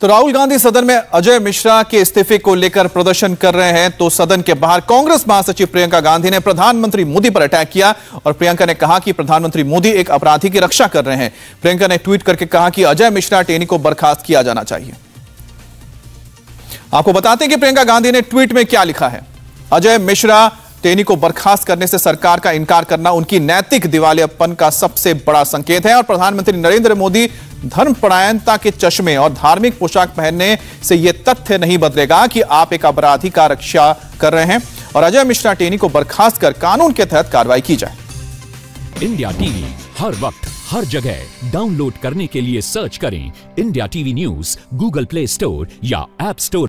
तो राहुल गांधी सदन में अजय मिश्रा के इस्तीफे को लेकर प्रदर्शन कर रहे हैं। तो सदन के बाहर कांग्रेस महासचिव प्रियंका गांधी ने प्रधानमंत्री मोदी पर अटैक किया और प्रियंका ने कहा कि प्रधानमंत्री मोदी एक अपराधी की रक्षा कर रहे हैं। प्रियंका ने ट्वीट करके कहा कि अजय मिश्रा टेनी को बर्खास्त किया जाना चाहिए। आपको बताते हैं कि प्रियंका गांधी ने ट्वीट में क्या लिखा है। अजय मिश्रा टेनी को बर्खास्त करने से सरकार का इनकार करना उनकी नैतिक दिवालियापन का सबसे बड़ा संकेत है और प्रधानमंत्री नरेंद्र मोदी धर्मपरायणता के चश्मे और धार्मिक पोशाक पहनने से यह तथ्य नहीं बदलेगा कि आप एक अपराधी का रक्षा कर रहे हैं। और अजय मिश्रा टेनी को बर्खास्त कर कानून के तहत कार्रवाई की जाए। इंडिया टीवी हर वक्त, हर जगह। डाउनलोड करने के लिए सर्च करें India TV news, Google Play Store या एप स्टोर।